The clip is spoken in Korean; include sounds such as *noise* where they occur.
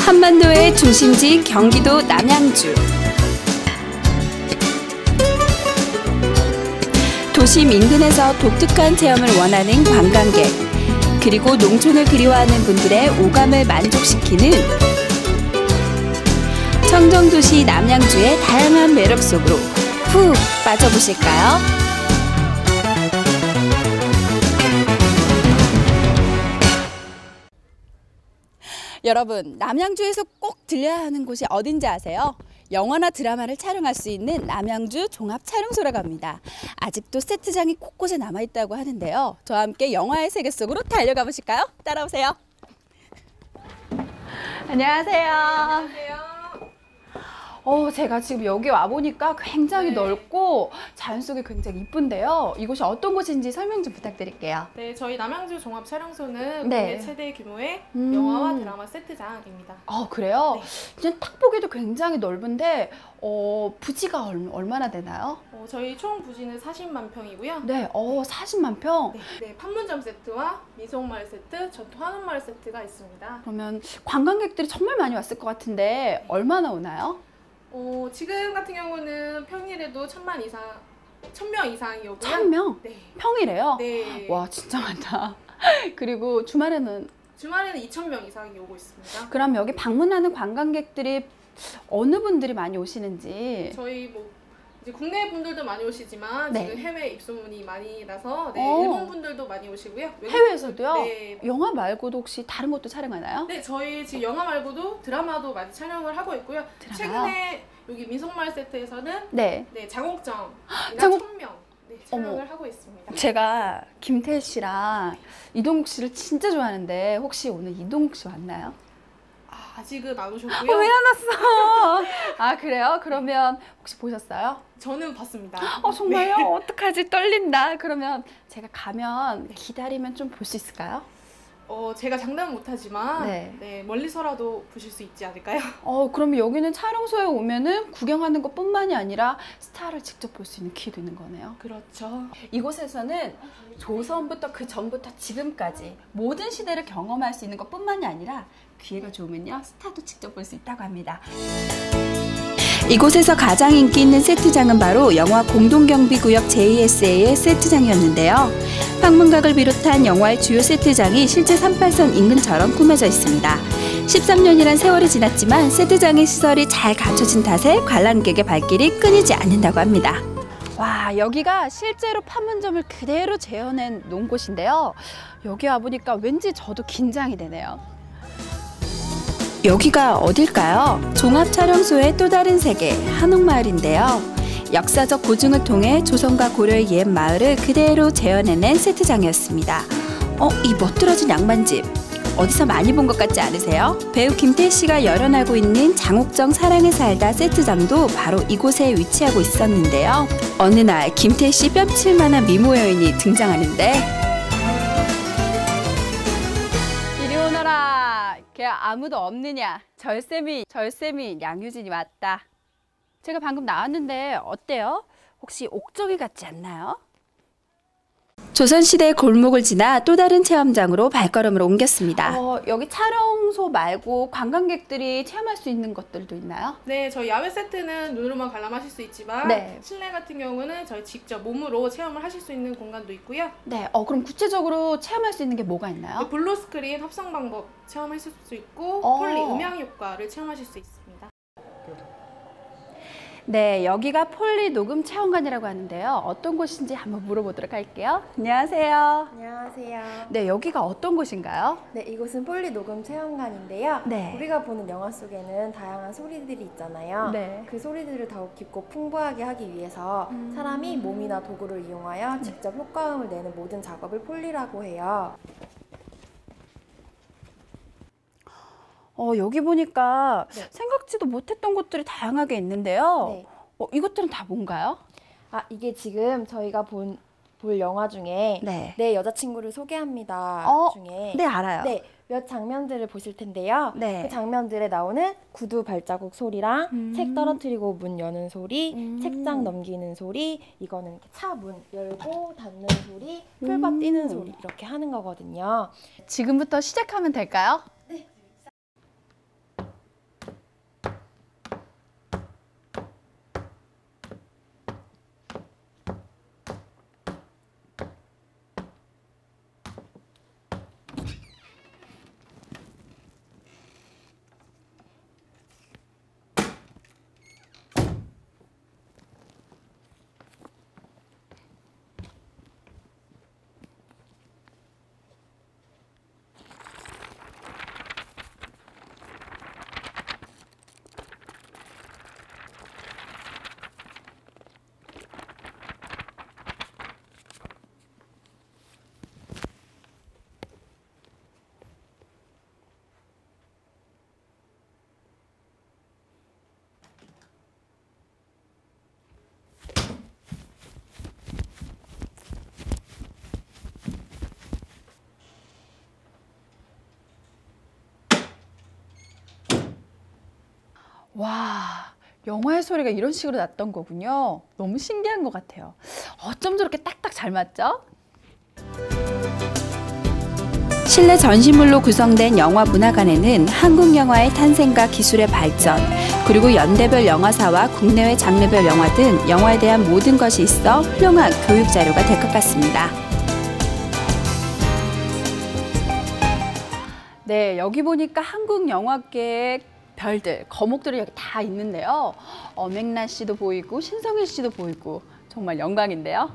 한반도의 중심지 경기도 남양주. 도심 인근에서 독특한 체험을 원하는 관광객, 그리고 농촌을 그리워하는 분들의 오감을 만족시키는 청정도시 남양주의 다양한 매력 속으로 푹 빠져보실까요? 여러분, 남양주에서 꼭 들려야 하는 곳이 어딘지 아세요? 영화나 드라마를 촬영할 수 있는 남양주 종합 촬영소라고 합니다. 아직도 세트장이 곳곳에 남아 있다고 하는데요. 저와 함께 영화의 세계 속으로 달려가 보실까요? 따라오세요. 안녕하세요. 안녕하세요. 어, 제가 지금 여기 와 보니까 굉장히 네. 넓고 자연 속이 굉장히 이쁜데요. 이곳이 어떤 곳인지 설명 좀 부탁드릴게요. 네, 저희 남양주 종합 촬영소는 네. 국내 최대 규모의 음. 영화와 드라마 세트장입니다. 아, 그래요? 네. 그냥 딱 보기도 굉장히 넓은데 어, 부지가 얼, 얼마나 되나요? 어, 저희 총 부지는 40만 평이고요. 네, 어, 40만 평? 네, 네 판문점 세트와 미송마을 세트, 전통 한옥마을 세트가 있습니다. 그러면 관광객들이 정말 많이 왔을 것 같은데 얼마나 오나요? 어, 지금 같은 경우는 평일에도 천만 이상, 천명 이상이 오고요. 천 명? 네. 평일에요? 네. 와, 진짜 많다. *laughs* 그리고 주말에는? 주말에는 2천 명 이상이 오고 있습니다. 그럼 여기 방문하는 관광객들이 어느 분들이 많이 오시는지? 저희 뭐 이제 국내 분들도 많이 오시지만 네. 지금 해외 입소문이 많이 나서 네, 어. 일본 분들도 많이 오시고요. 해외에서도요? 네. 영화 말고도 혹시 다른 것도 촬영하나요? 네, 저희 지금 영화 말고도 드라마도 많이 촬영을 하고 있고요. 드라마요? 최근에 여기 민속마을 세트에서는 네, 네 장옥정, 장옥... 천명 네, 촬영을. 하고 있습니다. 제가 김태희 씨랑 이동국 씨를 진짜 좋아하는데 혹시 오늘 이동국 씨 왔나요? 아직은 안 오셨고요. 어, 왜안 왔어? 아 그래요? 그러면 혹시 보셨어요? 저는 봤습니다. 어 정말요? 네. 어떡하지? 떨린다. 그러면 제가 가면 네. 기다리면 좀 볼 수 있을까요? 어, 제가 장담은 못하지만 네. 네, 멀리서라도 보실 수 있지 않을까요? *laughs* 어, 그럼 여기는 촬영소에 오면은 구경하는 것뿐만이 아니라 스타를 직접 볼 수 있는 기회도 있는 거네요. 그렇죠. 이곳에서는 조선부터 그 전부터 지금까지 모든 시대를 경험할 수 있는 것뿐만이 아니라 기회가 좋으면요 스타도 직접 볼 수 있다고 합니다. 이곳에서 가장 인기 있는 세트장은 바로 영화 공동경비구역 JSA의 세트장이었는데요. 방문각을 비롯한 영화의 주요 세트장이 실제 38선 인근처럼 꾸며져 있습니다. 13년이란 세월이 지났지만 세트장의 시설이 잘 갖춰진 탓에 관람객의 발길이 끊이지 않는다고 합니다. 와 여기가 실제로 판문점을 그대로 재현한 놓은 곳인데요. 여기 와보니까 왠지 저도 긴장이 되네요. 여기가 어딜까요? 종합촬영소의 또 다른 세계 한옥마을인데요. 역사적 고증을 통해 조선과 고려의 옛 마을을 그대로 재현해낸 세트장이었습니다. 어, 이 멋들어진 양반집. 어디서 많이 본 것 같지 않으세요? 배우 김태 씨가 열연하고 있는 장옥정 사랑에 살다 세트장도 바로 이곳에 위치하고 있었는데요. 어느 날 김태 씨 뺨칠만한 미모 여인이 등장하는데 걔 아무도 없느냐? 절세미, 절세미 양유진이 왔다. 제가 방금 나왔는데 어때요? 혹시 옥정이 같지 않나요? 조선시대 골목을 지나 또 다른 체험장으로 발걸음을 옮겼습니다. 어, 여기 촬영소 말고 관광객들이 체험할 수 있는 것들도 있나요? 네, 저희 야외 세트는 눈으로만 관람하실 수 있지만 네. 실내 같은 경우는 저희 직접 몸으로 체험을 하실 수 있는 공간도 있고요. 네, 어, 그럼 구체적으로 체험할 수 있는 게 뭐가 있나요? 네, blue screen 합성 방법 체험하실 수 있고 어. foley 음향 효과를 체험하실 수 있습니다. 네, 여기가 폴리 녹음 체험관이라고 하는데요. 어떤 곳인지 한번 물어보도록 할게요. 안녕하세요. 안녕하세요. 네, 여기가 어떤 곳인가요? 네, 이곳은 폴리 녹음 체험관인데요. 네. 우리가 보는 영화 속에는 다양한 소리들이 있잖아요. 네. 그 소리들을 더욱 깊고 풍부하게 하기 위해서 음... 사람이 몸이나 도구를 이용하여 직접 효과음을 내는 모든 작업을 폴리라고 해요. 어, 여기 보니까 네. 생각지도 못했던 것들이 다양하게 있는데요. 네. 어, 이것들은 다 뭔가요? 아, 이게 지금 저희가 본, 볼 영화 중에 네. 내 여자친구를 소개합니다 어, 중에 네, 알아요. 네, 몇 장면들을 보실 텐데요. 네. 그 장면들에 나오는 구두 발자국 소리랑 음. 책 떨어뜨리고 문 여는 소리, 음. 책장 넘기는 소리, 이거는 차 문 열고 닫는 소리, 풀밭 음. 뛰는 소리 이렇게 하는 거거든요. 지금부터 시작하면 될까요? 와, 영화의 소리가 이런 식으로 났던 거군요. 너무 신기한 것 같아요. 어쩜 저렇게 딱딱 잘 맞죠? 실내 전시물로 구성된 영화 문화관에는 한국 영화의 탄생과 기술의 발전, 그리고 연대별 영화사와 국내외 장르별 영화 등 영화에 대한 모든 것이 있어 훌륭한 교육 자료가 될 것 같습니다. 네, 여기 보니까 한국 영화계의 별들, 거목들이 여기 다 있는데요. 어맹란 씨도 보이고 신성일 씨도 보이고 정말 영광인데요.